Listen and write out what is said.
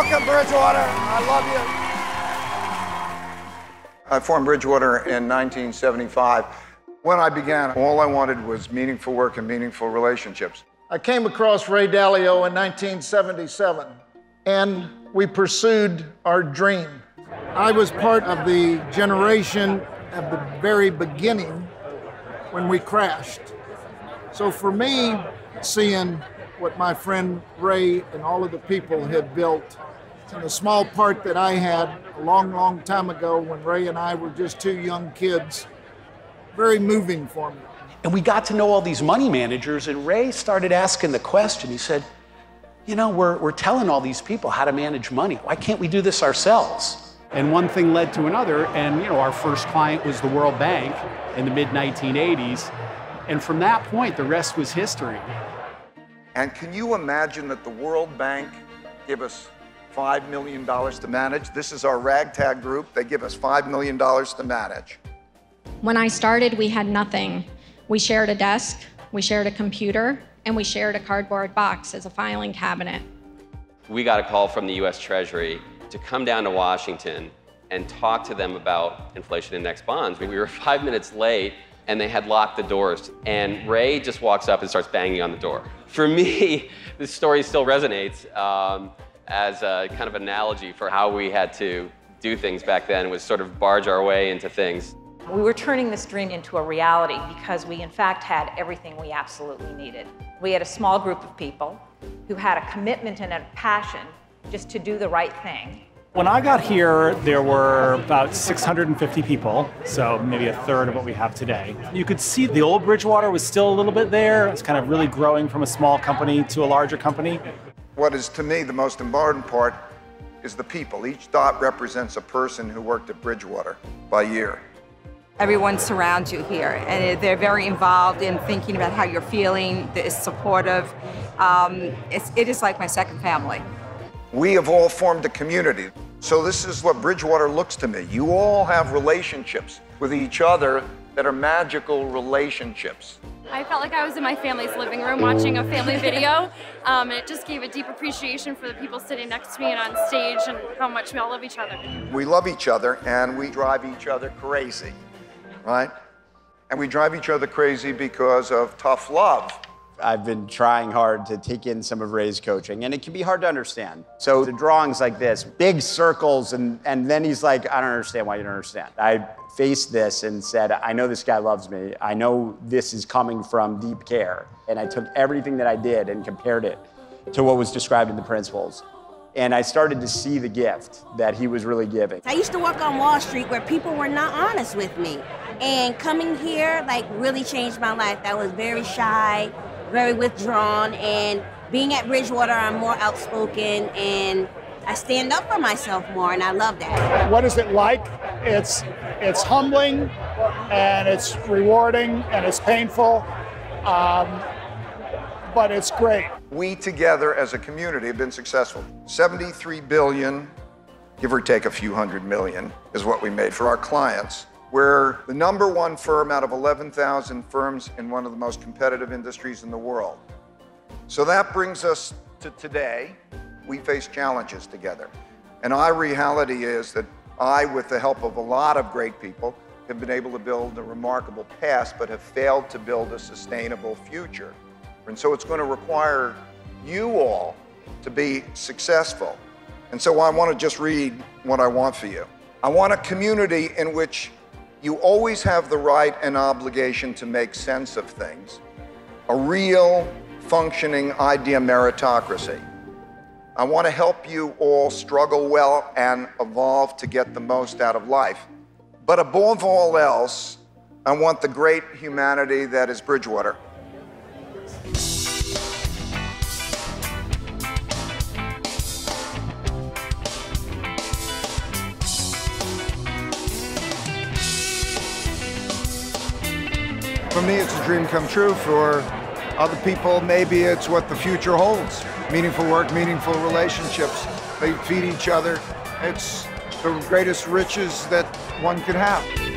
Welcome, Bridgewater. I love you. I formed Bridgewater in 1975. When I began, all I wanted was meaningful work and meaningful relationships. I came across Ray Dalio in 1977, and we pursued our dream. I was part of the generation at the very beginning when we crashed. So for me, seeing what my friend Ray and all of the people had built, and the small part that I had a long, long time ago when Ray and I were just two young kids, very moving for me. And we got to know all these money managers, and Ray started asking the question. He said, You know, we're, we're telling all these people how to manage money. Why can't we do this ourselves? And one thing led to another, and you know, our first client was the World Bank in the mid 1980s. And from that point, the rest was history. And can you imagine that the World Bank give us $5 million to manage? This is our ragtag group. They give us $5 million to manage. When I started, we had nothing. We shared a desk, we shared a computer, and we shared a cardboard box as a filing cabinet. We got a call from the US Treasury to come down to Washington and talk to them about inflation index bonds. We were five minutes late and they had locked the doors. And Ray just walks up and starts banging on the door. For me, this story still resonates um, as a kind of analogy for how we had to do things back then was sort of barge our way into things. We were turning this dream into a reality because we in fact had everything we absolutely needed. We had a small group of people who had a commitment and a passion just to do the right thing. When I got here, there were about 650 people, so maybe a third of what we have today. You could see the old Bridgewater was still a little bit there. It's kind of really growing from a small company to a larger company. What is to me the most important part is the people. Each dot represents a person who worked at Bridgewater by year. Everyone surrounds you here, and they're very involved in thinking about how you're feeling. It's supportive. Um, it's, it is like my second family. We have all formed a community. So this is what Bridgewater looks to me. You all have relationships with each other that are magical relationships. I felt like I was in my family's living room watching a family video, um, and it just gave a deep appreciation for the people sitting next to me and on stage and how much we all love each other. We love each other and we drive each other crazy, right? And we drive each other crazy because of tough love. I've been trying hard to take in some of Ray's coaching, and it can be hard to understand. So the drawings like this, big circles, and, and then he's like, I don't understand why you don't understand. I faced this and said, I know this guy loves me. I know this is coming from deep care. And I took everything that I did and compared it to what was described in the principles. And I started to see the gift that he was really giving. I used to work on Wall Street where people were not honest with me. And coming here, like, really changed my life. I was very shy, very withdrawn, and being at Bridgewater, I'm more outspoken and I stand up for myself more, and I love that. What is it like? It's it's humbling, and it's rewarding, and it's painful, um, but it's great. We together as a community have been successful. 73 billion, give or take a few hundred million, is what we made for our clients. We're the number one firm out of 11,000 firms in one of the most competitive industries in the world. So that brings us to today. We face challenges together. And our reality is that I, with the help of a lot of great people, have been able to build a remarkable past, but have failed to build a sustainable future. And so it's going to require you all to be successful. And so I want to just read what I want for you. I want a community in which you always have the right and obligation to make sense of things. A real, functioning idea meritocracy. I want to help you all struggle well and evolve to get the most out of life. But above all else, I want the great humanity that is Bridgewater. For me, it's a dream come true. For other people, maybe it's what the future holds. Meaningful work, meaningful relationships. They feed each other. It's the greatest riches that one could have.